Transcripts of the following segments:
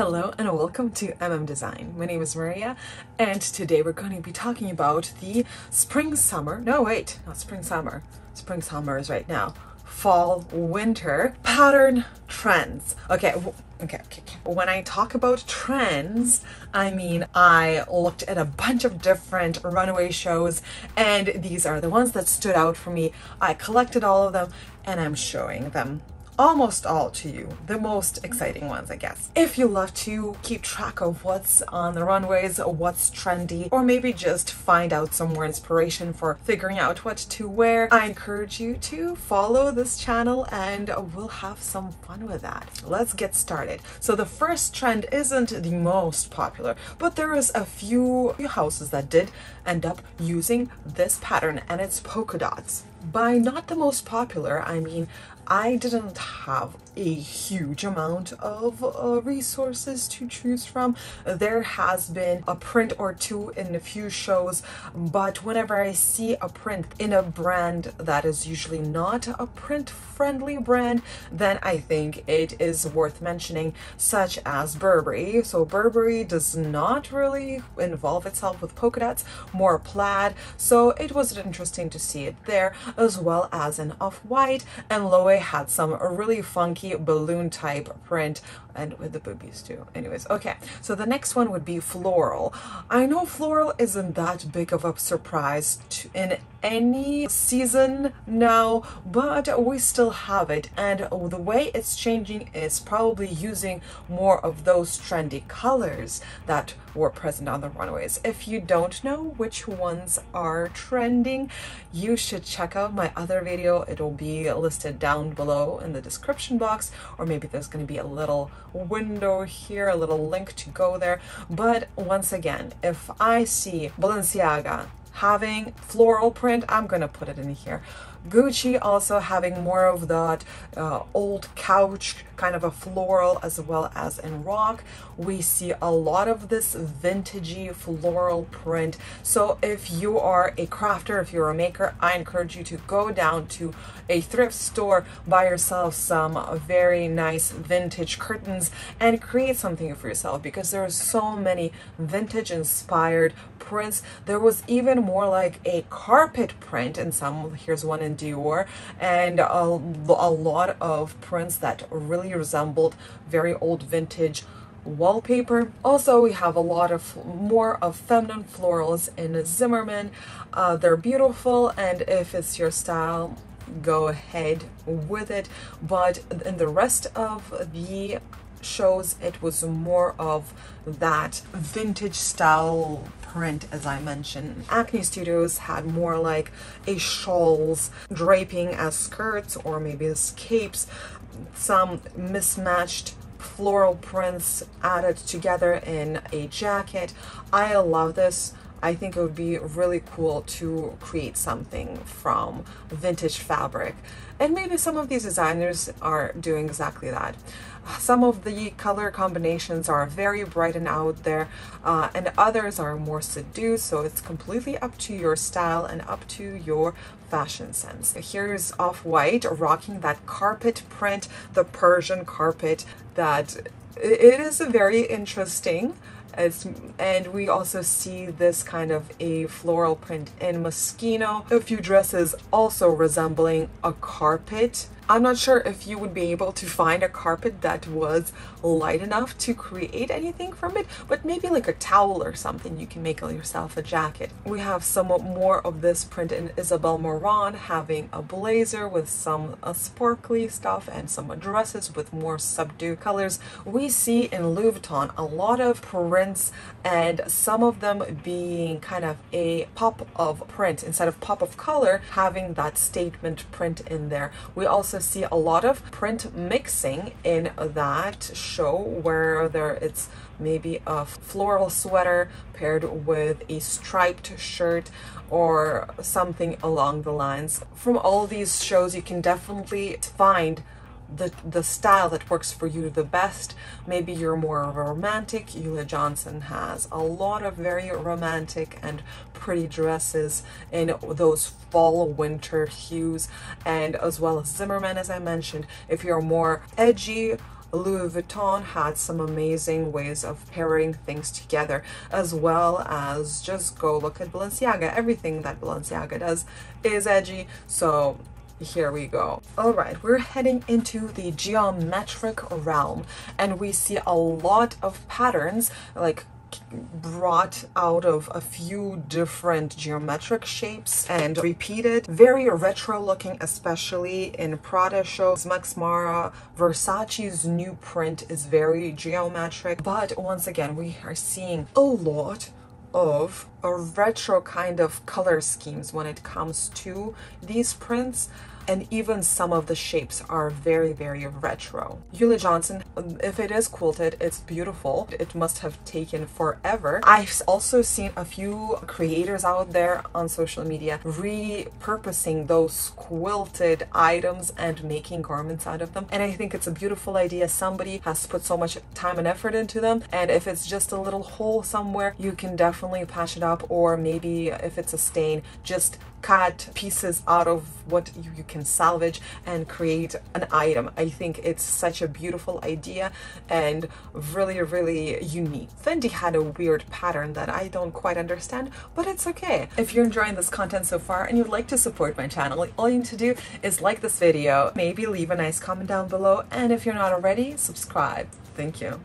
Hello and welcome to MM Design. My name is Maria and today we're going to be talking about the spring summer. No, wait, not spring summer. Spring summer is right now. Fall winter pattern trends. Okay, okay, okay. When I talk about trends, I mean I looked at a bunch of different runway shows and these are the ones that stood out for me. I collected all of them and I'm showing them almost all to you, the most exciting ones, I guess. If you love to keep track of what's on the runways, what's trendy, or maybe just find out some more inspiration for figuring out what to wear, I encourage you to follow this channel and we'll have some fun with that. Let's get started. So the first trend isn't the most popular, but there is a few houses that did end up using this pattern and it's polka dots. By not the most popular, I mean I didn't have a huge amount of uh, resources to choose from. There has been a print or two in a few shows, but whenever I see a print in a brand that is usually not a print friendly brand, then I think it is worth mentioning, such as Burberry. So Burberry does not really involve itself with polka dots, more plaid. So it was interesting to see it there, as well as an off-white. And Loewe had some really funky balloon type print and with the boobies too. Anyways, okay. So the next one would be floral. I know floral isn't that big of a surprise to, in any season now, but we still have it. And the way it's changing is probably using more of those trendy colors that were present on the runways. If you don't know which ones are trending, you should check out my other video. It'll be listed down below in the description box, or maybe there's going to be a little window here, a little link to go there. But once again, if I see Balenciaga having floral print, I'm gonna put it in here. Gucci also having more of that uh, old couch kind of a floral as well as in Rokh. We see a lot of this vintagey floral print. So if you are a crafter, if you're a maker, I encourage you to go down to a thrift store, buy yourself some very nice vintage curtains and create something for yourself because there are so many vintage inspired prints. There was even more like a carpet print and some, here's one in Dior, and a, a lot of prints that really resembled very old vintage wallpaper. Also, we have a lot of more of feminine florals in Zimmermann. Uh, they're beautiful, and if it's your style, go ahead with it. But in the rest of the shows, it was more of that vintage style print as I mentioned. Acne Studios had more like a shawls draping as skirts or maybe as capes, some mismatched floral prints added together in a jacket. I love this. I think it would be really cool to create something from vintage fabric. And maybe some of these designers are doing exactly that. Some of the color combinations are very bright and out there, uh, and others are more seduced, so it's completely up to your style and up to your fashion sense. Here's Off-White rocking that carpet print, the Persian carpet that it is a very interesting. It's, and we also see this kind of a floral print in Moschino. A few dresses also resembling a carpet I'm not sure if you would be able to find a carpet that was light enough to create anything from it, but maybe like a towel or something, you can make yourself a jacket. We have somewhat more of this print in Isabel Marant having a blazer with some sparkly stuff and some dresses with more subdued colors. We see in Louis Vuitton a lot of prints and some of them being kind of a pop of print instead of pop of color having that statement print in there. We also see a lot of print mixing in that show where there it's maybe a floral sweater paired with a striped shirt or something along the lines. From all these shows you can definitely find the, the style that works for you the best. Maybe you're more of a romantic. Ulla Johnson has a lot of very romantic and pretty dresses in those fall winter hues and as well as Zimmermann as I mentioned. If you're more edgy, Louis Vuitton had some amazing ways of pairing things together, as well as just go look at Balenciaga. Everything that Balenciaga does is edgy, so here we go. All right, we're heading into the geometric realm and we see a lot of patterns like brought out of a few different geometric shapes and repeated. Very retro looking, especially in Prada shows. Max Mara, Versace's new print is very geometric. But once again, we are seeing a lot of a retro kind of color schemes when it comes to these prints and even some of the shapes are very, very retro. Ulla Johnson, if it is quilted, it's beautiful. It must have taken forever. I've also seen a few creators out there on social media repurposing those quilted items and making garments out of them. And I think it's a beautiful idea. Somebody has put so much time and effort into them. And if it's just a little hole somewhere, you can definitely patch it up. Or maybe if it's a stain, just cut pieces out of what you, you, can salvage and create an item. I think it's such a beautiful idea and really, really unique. Fendi had a weird pattern that I don't quite understand, but it's okay. If you're enjoying this content so far and you'd like to support my channel, all you need to do is like this video, maybe leave a nice comment down below, and if you're not already, subscribe. Thank you.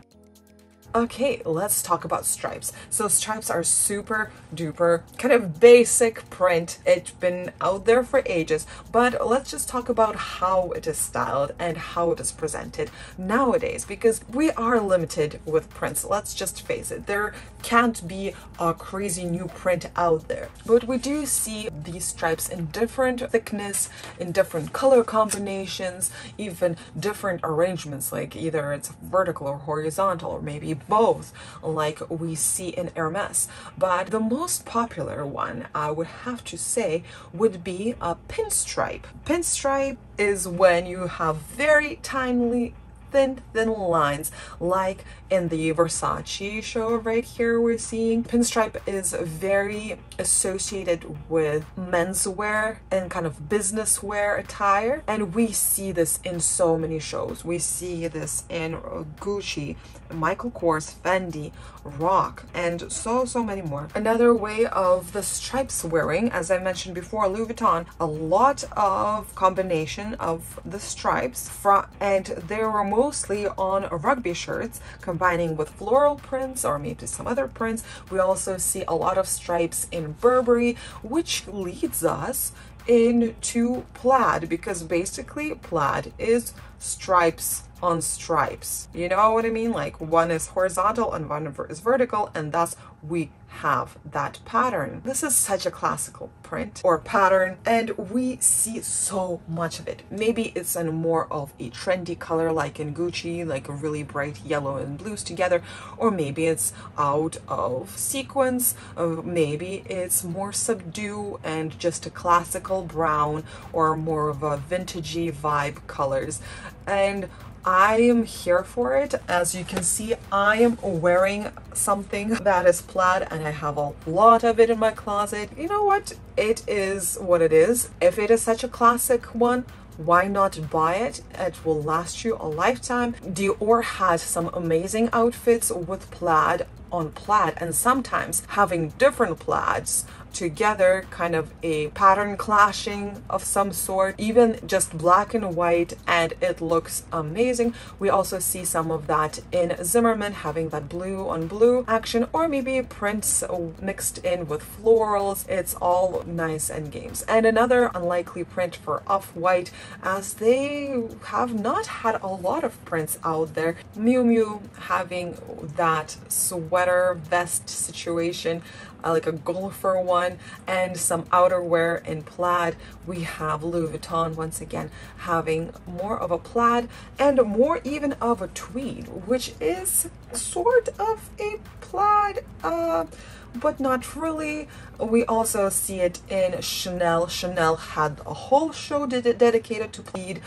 Okay, let's talk about stripes. So stripes are super duper kind of basic print. It's been out there for ages, but let's just talk about how it is styled and how it is presented nowadays because we are limited with prints. Let's just face it. There can't be a crazy new print out there, but we do see these stripes in different thickness, in different color combinations, even different arrangements, like either it's vertical or horizontal, or maybe both like we see in Hermes. But the most popular one, I would have to say, would be a pinstripe. Pinstripe is when you have very tiny thin, lines like in the Versace show right here we're seeing. Pinstripe is very associated with menswear and kind of business wear attire and we see this in so many shows. We see this in Gucci, Michael Kors, Fendi, Rokh, and so, so many more. Another way of the stripes wearing, as I mentioned before, Louis Vuitton, a lot of combination of the stripes from, and they were mostly on rugby shirts combining with floral prints or maybe some other prints. We also see a lot of stripes in Burberry, which leads us into plaid because basically plaid is stripes on stripes. You know what I mean? Like one is horizontal and one is vertical and thus we have that pattern. This is such a classical print or pattern and we see so much of it. Maybe it's in more of a trendy color like in Gucci, like a really bright yellow and blues together, or maybe it's out of sequence, uh, maybe it's more subdued and just a classical brown or more of a vintagey vibe colors. And I am here for it. As you can see, I am wearing something that is plaid and I have a lot of it in my closet. You know what? It is what it is. If it is such a classic one, why not buy it? It will last you a lifetime. Dior has some amazing outfits with plaid on plaid and sometimes having different plaids together, kind of a pattern clashing of some sort, even just black and white, and it looks amazing. We also see some of that in Zimmermann, having that blue on blue action, or maybe prints mixed in with florals. It's all nice and games. And another unlikely print for Off-White, as they have not had a lot of prints out there. Miu Miu having that sweater vest situation uh, like a golfer one, and some outerwear in plaid. We have Louis Vuitton once again having more of a plaid and more even of a tweed, which is sort of a plaid, uh, but not really. We also see it in Chanel. Chanel had a whole show dedicated to plaid.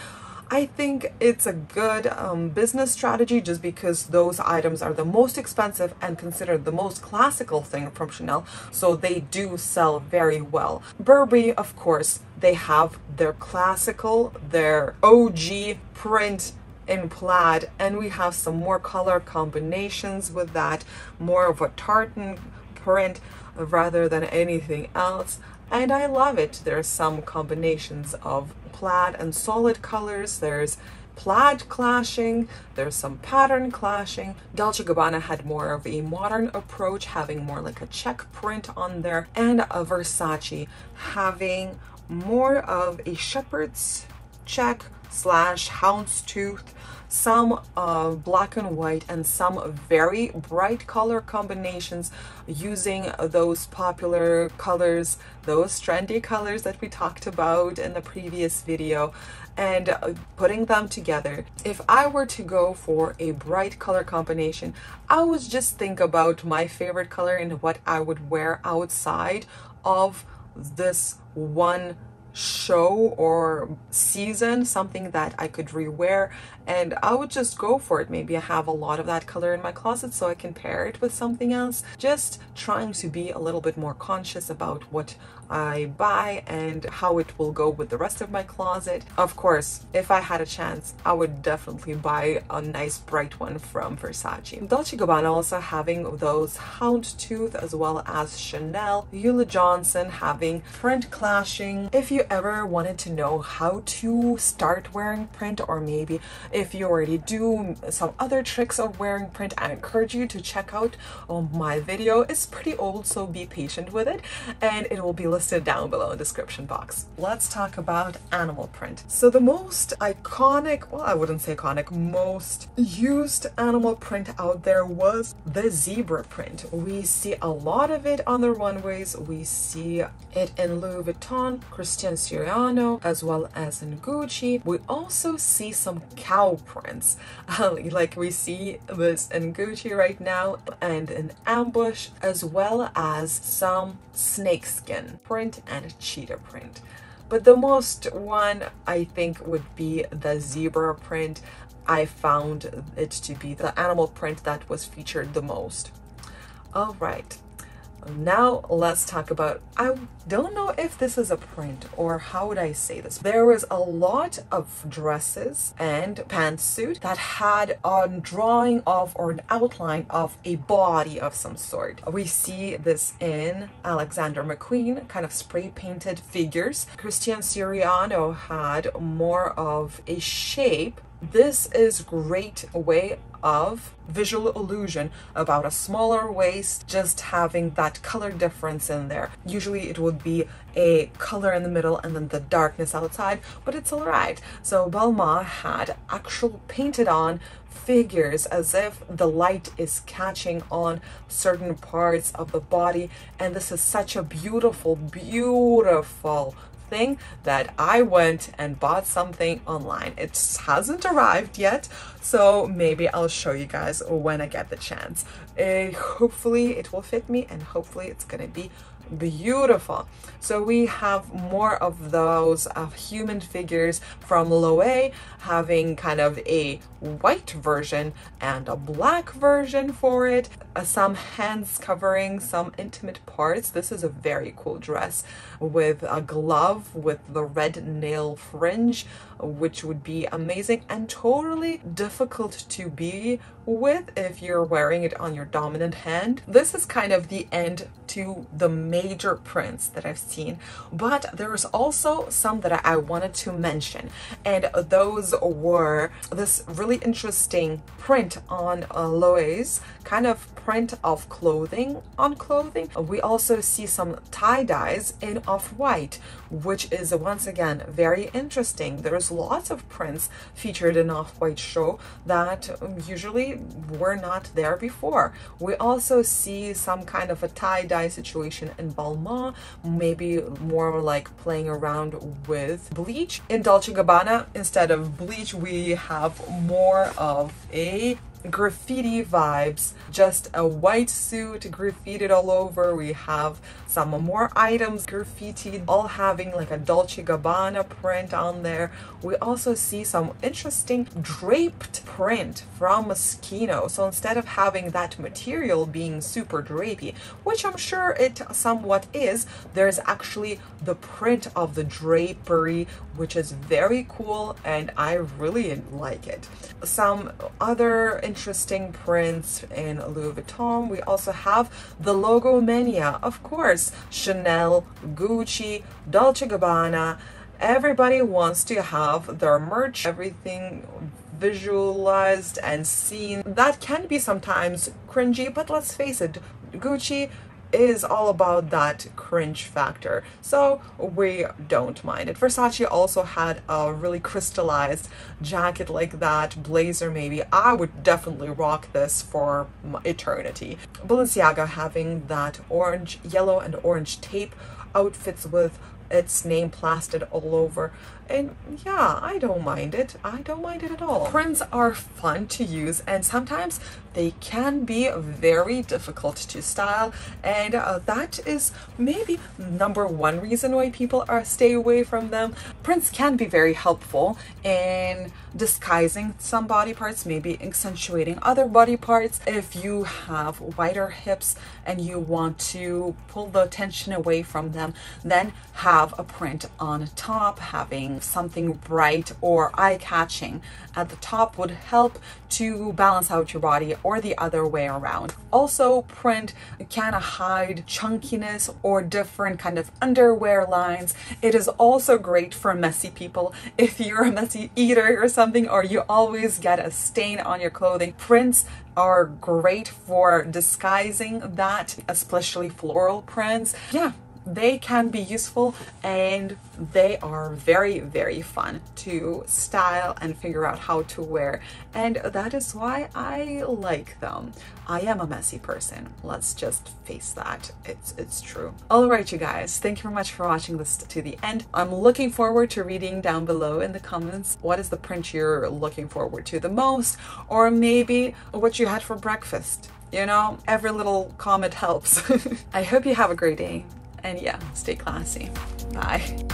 I think it's a good um, business strategy just because those items are the most expensive and considered the most classical thing from Chanel, so they do sell very well. Burberry, of course, they have their classical, their OG print in plaid and we have some more color combinations with that, more of a tartan print rather than anything else. And I love it. There's some combinations of plaid and solid colors. There's plaid clashing, there's some pattern clashing. Dolce Gabbana had more of a modern approach, having more like a check print on there, and a Versace having more of a shepherd's check slash houndstooth some uh, black and white and some very bright color combinations using those popular colors those trendy colors that we talked about in the previous video and uh, putting them together. If I were to go for a bright color combination, I would just think about my favorite color and what I would wear outside of this one show or season, something that I could rewear, and I would just go for it. Maybe I have a lot of that color in my closet so I can pair it with something else. Just trying to be a little bit more conscious about what I buy and how it will go with the rest of my closet. Of course, if I had a chance, I would definitely buy a nice bright one from Versace. Dolce Gabbana also having those houndstooth as well as Chanel, Ulla Johnson having print clashing. If you ever wanted to know how to start wearing print or maybe if you already do some other tricks of wearing print, I encourage you to check out um, my video. It's pretty old, so be patient with it and it will be listed down below in the description box. Let's talk about animal print. So the most iconic, well, I wouldn't say iconic, most used animal print out there was the zebra print. We see a lot of it on the runways. We see it in Louis Vuitton, Christian Siriano, as well as in Gucci. We also see some cow prints, like we see this in Gucci right now and in Ambush, as well as some snakeskin print and cheetah print. But the most one I think would be the zebra print. I found it to be the animal print that was featured the most. All right, now let's talk about, I don't know if this is a print or how would I say this. There was a lot of dresses and pantsuit that had a drawing of or an outline of a body of some sort. We see this in Alexander McQueen, kind of spray painted figures. Christian Siriano had more of a shape this is great way of visual illusion about a smaller waist, just having that color difference in there. Usually it would be a color in the middle and then the darkness outside, but it's all right. So Balmain had actual painted on figures as if the light is catching on certain parts of the body. And this is such a beautiful, beautiful thing that I went and bought something online. It hasn't arrived yet, so maybe I'll show you guys when I get the chance. Uh, hopefully it will fit me and hopefully it's gonna be beautiful. So we have more of those uh, human figures from Loewe having kind of a white version and a black version for it. Uh, some hands covering some intimate parts. This is a very cool dress with a glove with the red nail fringe which would be amazing and totally difficult to be with if you're wearing it on your dominant hand. This is kind of the end to the major prints that I've seen, but there's also some that I wanted to mention, and those were this really interesting print on uh, kind of print of clothing on clothing. We also see some tie-dyes in off-white, which is once again very interesting. There's lots of prints featured in off-white show that usually were not there before. We also see some kind of a tie-dye situation in Balmain, maybe more like playing around with bleach. In Dolce Gabbana, instead of bleach, we have more of a graffiti vibes, just a white suit graffitied all over. We have some more items graffitied, all having like a Dolce Gabbana print on there. We also see some interesting draped print from Moschino. So instead of having that material being super drapey, which I'm sure it somewhat is, there's actually the print of the drapery, which is very cool and I really like it. Some other interesting prints in Louis Vuitton. We also have the logo mania, of course, Chanel, Gucci, Dolce Gabbana. Everybody wants to have their merch, everything visualized and seen. That can be sometimes cringy, but let's face it, Gucci is all about that cringe factor. So we don't mind it. Versace also had a really crystallized jacket like that, blazer maybe. I would definitely rock this for eternity. Balenciaga having that orange, yellow and orange tape outfits with its name plastered all over. And yeah, I don't mind it. I don't mind it at all. Prints are fun to use and sometimes they can be very difficult to style and uh, that is maybe number one reason why people are stay away from them. Prints can be very helpful in disguising some body parts, maybe accentuating other body parts. If you have wider hips and you want to pull the tension away from them, then have a print on top, having something bright or eye-catching at the top would help to balance out your body or the other way around. Also, print can hide chunkiness or different kind of underwear lines. It is also great for messy people. If you're a messy eater or something, or you always get a stain on your clothing, prints are great for disguising that, especially floral prints. Yeah, they can be useful and they are very, very fun to style and figure out how to wear. And that is why I like them. I am a messy person. Let's just face that. It's, it's true. All right, you guys, thank you very much for watching this to the end. I'm looking forward to reading down below in the comments what is the print you're looking forward to the most, or maybe what you had for breakfast. You know, every little comment helps. I hope you have a great day. And yeah, stay classy. Bye.